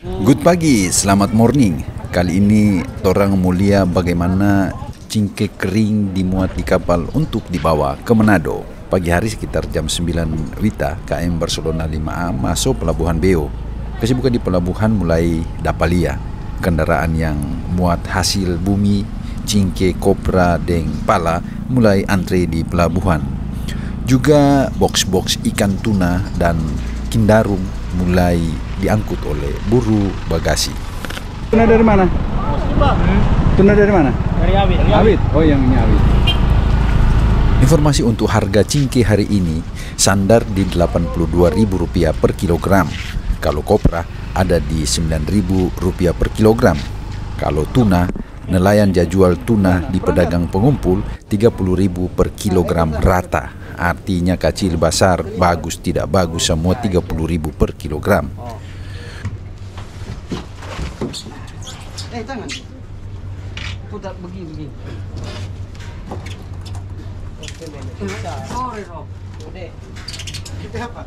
Good pagi, selamat morning. Kali ini orang mulia bagaimana cingke kering dimuat di kapal untuk dibawa ke Manado. Pagi hari sekitar jam 9 Wita, KM Barcelona 5A masuk pelabuhan Beo. Kesibukan di pelabuhan mulai Dapalia. Kendaraan yang muat hasil bumi, cingke, kopra, dan pala mulai antre di pelabuhan. Juga box-box ikan tuna dan kindarung mulai diangkut oleh buru bagasi. Tuna dari mana? Tuna dari mana? Dari Awit. Awit. Oh, yang ini Awit. Informasi untuk harga cingke hari ini sandar di Rp82.000 per kilogram. Kalau kopra ada di Rp9.000 per kilogram. Kalau tuna, nelayan jual tuna di pedagang pengumpul Rp30.000 per kilogram rata. Artinya kecil besar, bagus tidak bagus semua Rp30.000 per kilogram. Eh, tangan. Begini, begini. Rob. Udah. Kita apa?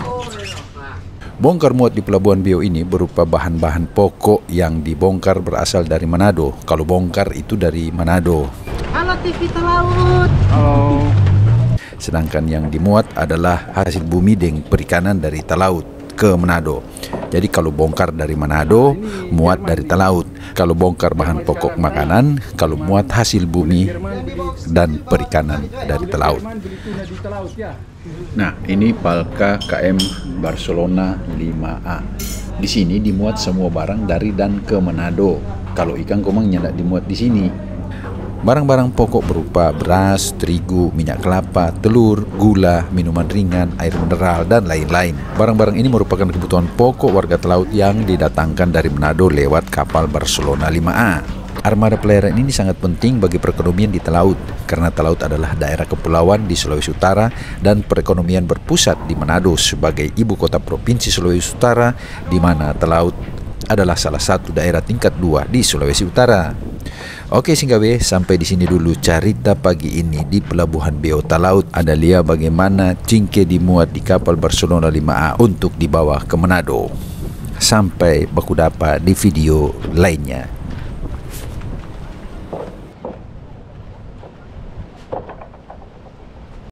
Rob. Bongkar muat di Pelabuhan Bio ini berupa bahan-bahan pokok yang dibongkar berasal dari Manado. Kalau bongkar itu dari Manado. Halo TV Laut. Halo. Sedangkan yang dimuat adalah hasil bumi dan perikanan dari Talaut ke Manado. Jadi kalau bongkar dari Manado, muat dari Talaut. Kalau bongkar bahan pokok makanan, kalau muat hasil bumi dan perikanan dari ya. Nah, ini Palka KM Barcelona 5A. Di sini dimuat semua barang dari dan ke Manado. Kalau ikan komang nyendak dimuat di sini. Barang-barang pokok berupa beras, terigu, minyak kelapa, telur, gula, minuman ringan, air mineral, dan lain-lain. Barang-barang ini merupakan kebutuhan pokok warga Telaut yang didatangkan dari Manado lewat kapal Barcelona 5A. Armada pelayaran ini sangat penting bagi perekonomian di Telaut karena Telaut adalah daerah kepulauan di Sulawesi Utara dan perekonomian berpusat di Manado sebagai ibu kota provinsi Sulawesi Utara di mana Telaut adalah salah satu daerah tingkat dua di Sulawesi Utara. Oke Singgawe, sampai di sini dulu cerita pagi ini di Pelabuhan Biota Laut. Ada lihat bagaimana cingke dimuat di kapal Barcelona 5A untuk dibawa ke Manado. Sampai baku dapat di video lainnya.